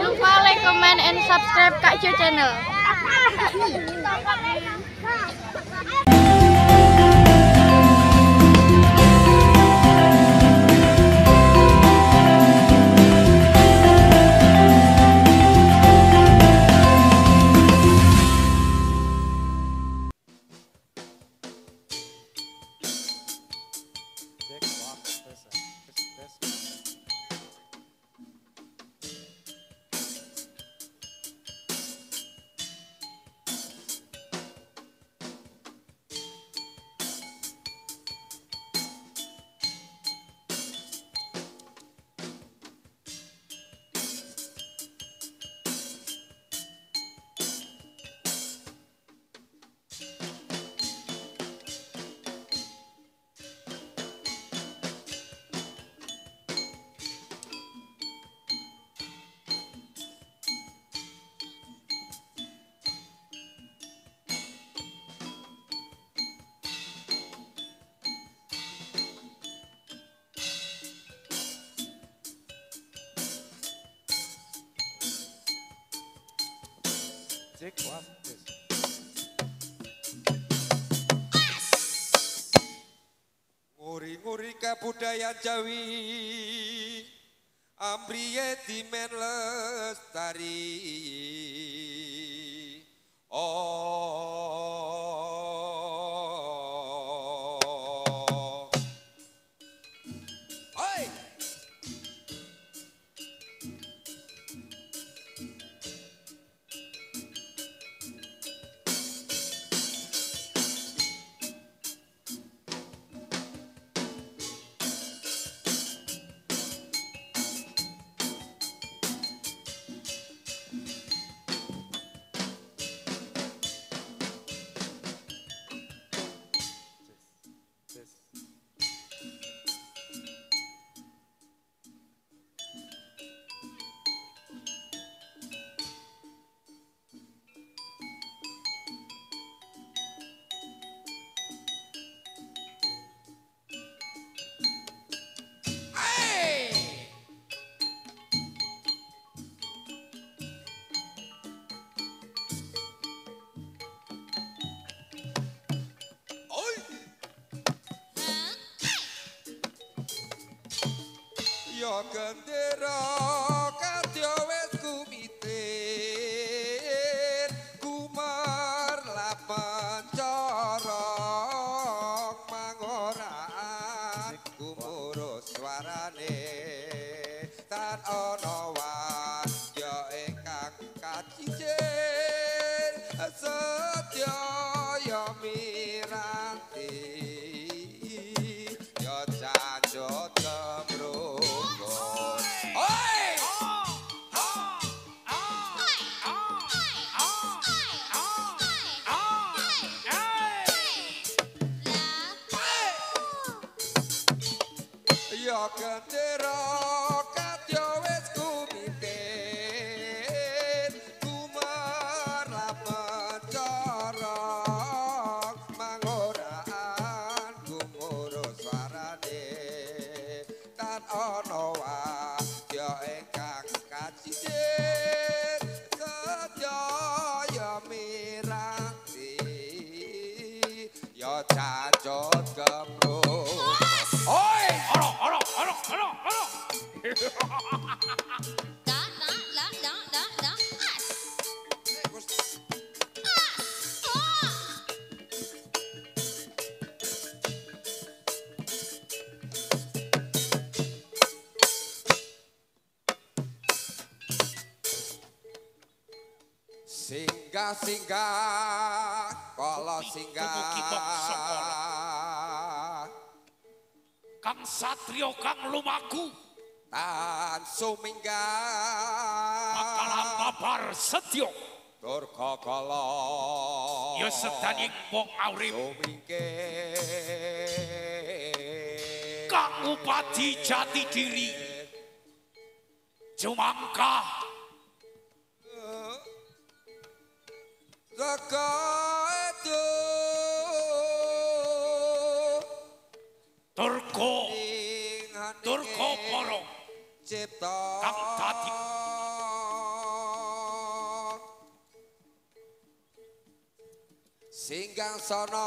Jangan lupa like, comment, and subscribe Kak Jo channel. Kebudayaan Jawi. Amriye dimen lestari. Oh Jogan de Rock. Ya gendera Singgah singgah. Kala singgah Kang Satrio Kang Lumaku. Tan suminggah. Makalah babar setyo durga kala Ya sedaning wong aurip. Sumingkir Kang Upadi Jati Diri. Jumangkah Turko Turko poro cipta. Kang dadi. Singgang sono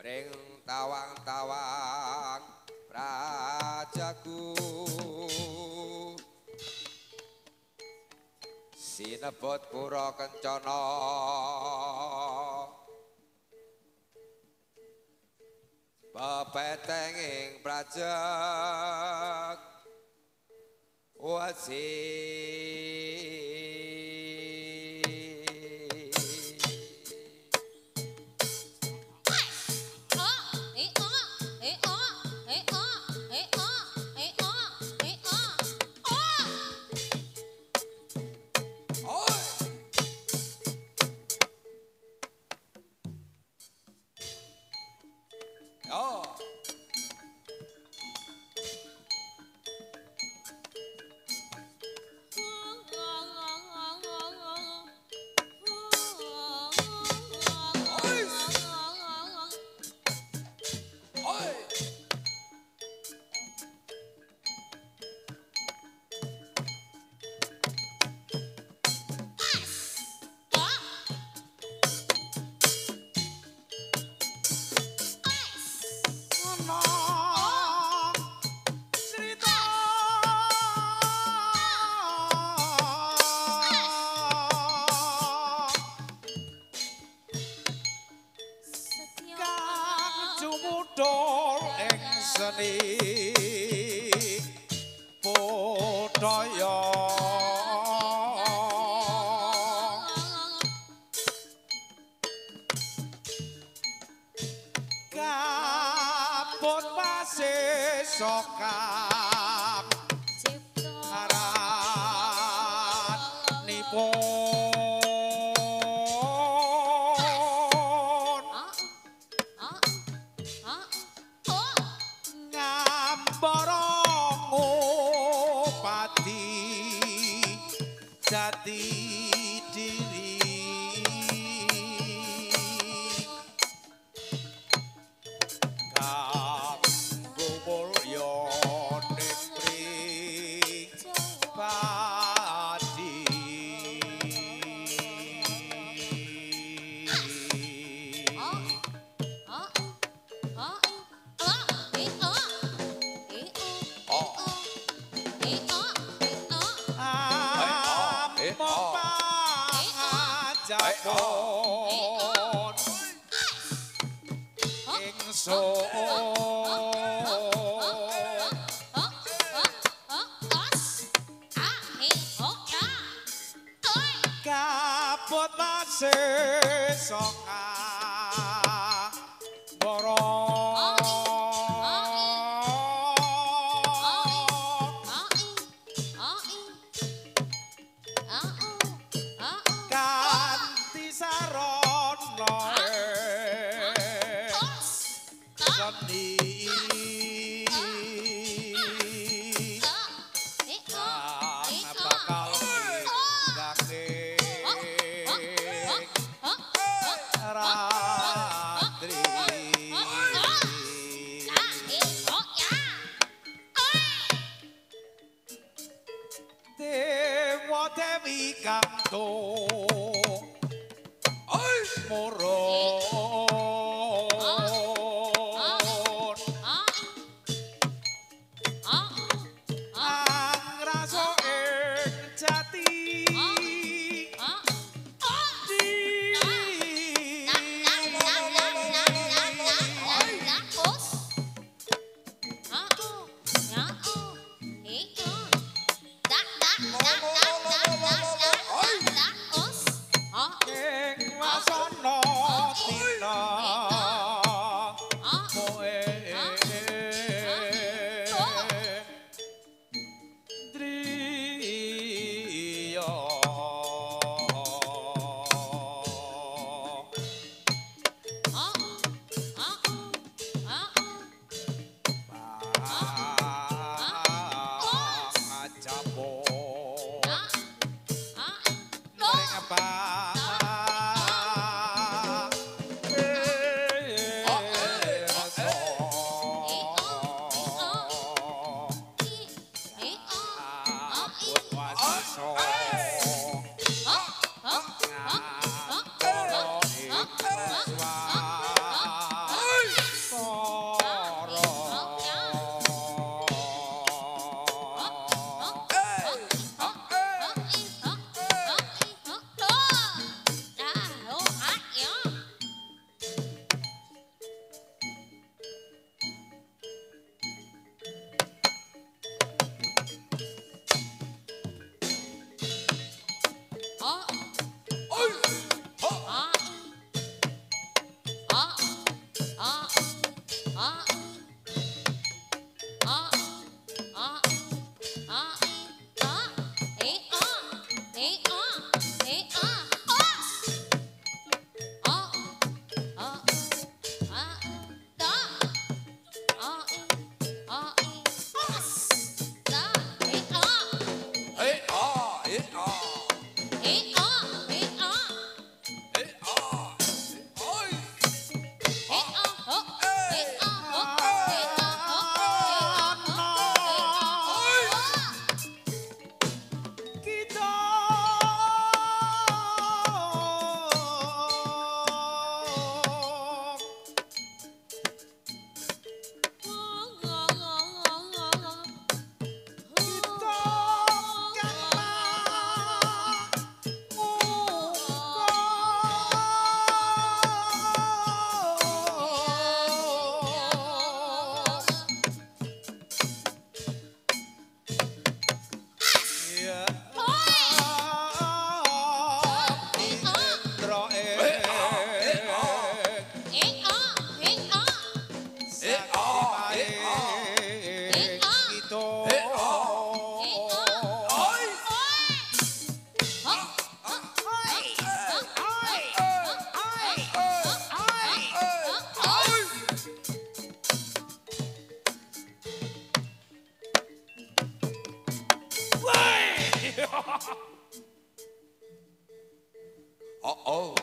ring tawang-tawang prajaku sinebut pura kencana. Bebetenging prajak. Wasi kaput Oh oh. Oh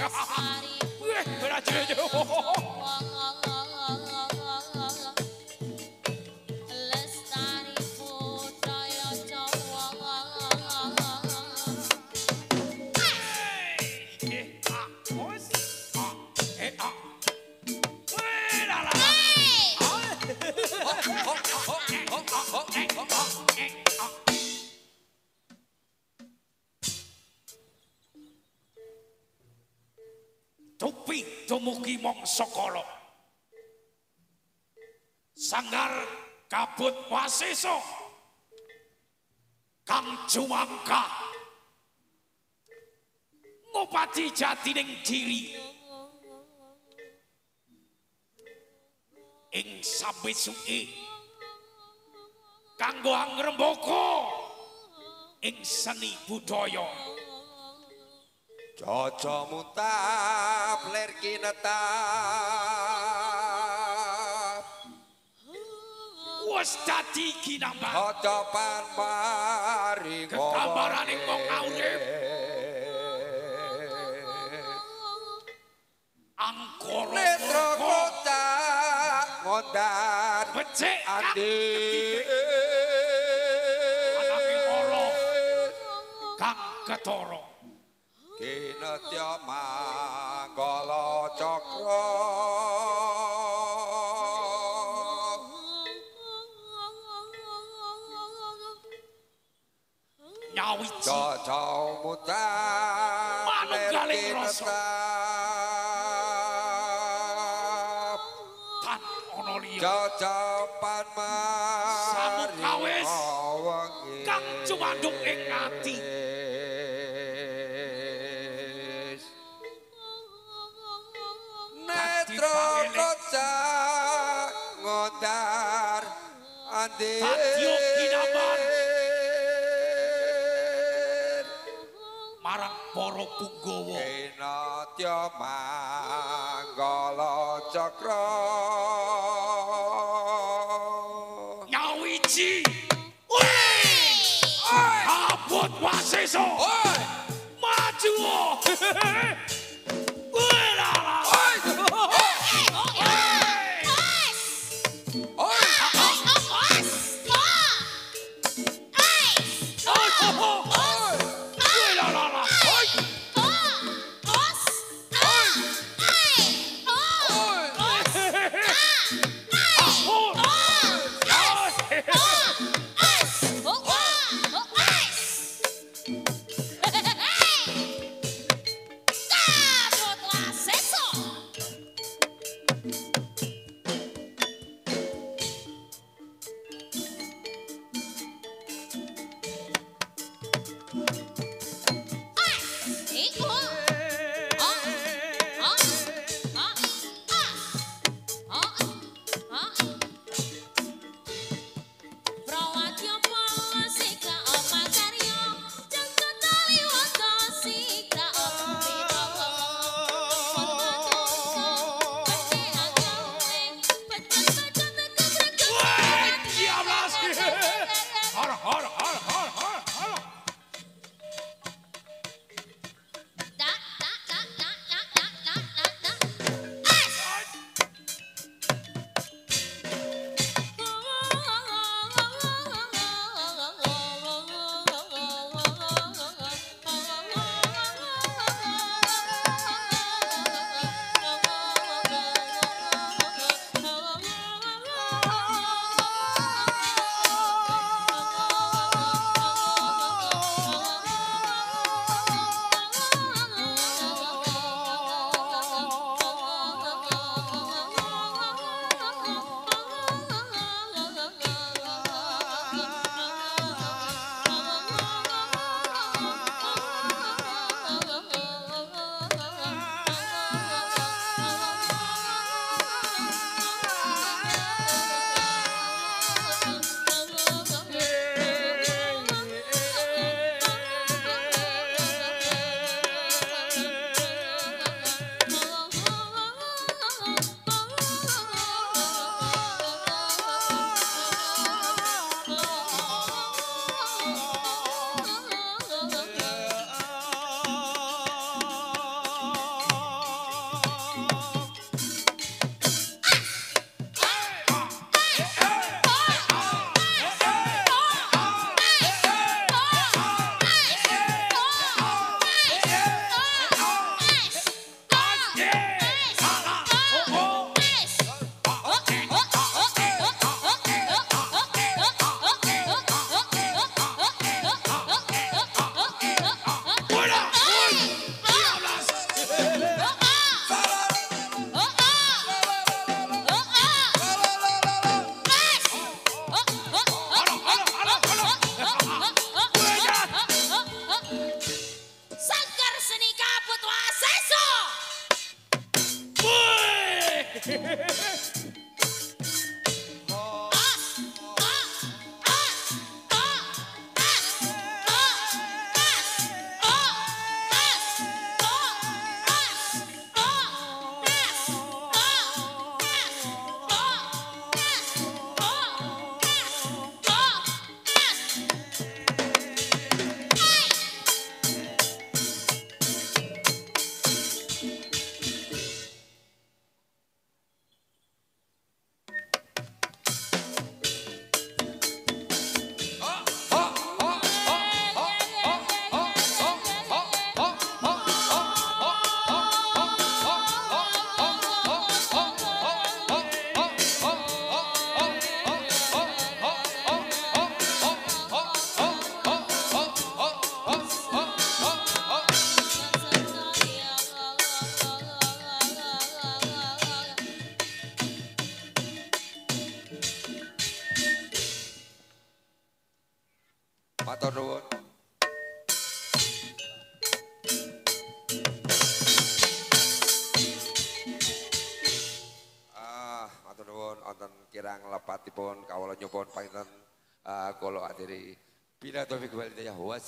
las. Lestari Weh, beracun. Lestari Dumugi mongso kala. Sanggar kabut wasiso. Kang Jumangka. Ngopati jatining diri. Ing sabisuki. Kanggo angrembaka. Ing seni budaya. Caca mutap ler kinetap Wes dadi ginambang. Kacapan maring Kekambaraning wong urip. Angkara Netra kocak ngondan Becik andi Anake. Kang Ketara. Manggala cakra Nyawiji Caca mutap ler Manunggaling rasa. tan ana liya. Cacapan wengi Kang cumanduk ing ati. Pangeling. kocak ngondar andi Dadya kinaman. Marang para punggawa. Kinatya manggala cakra Nyawiji. Abot wasiso. Oi! Maju.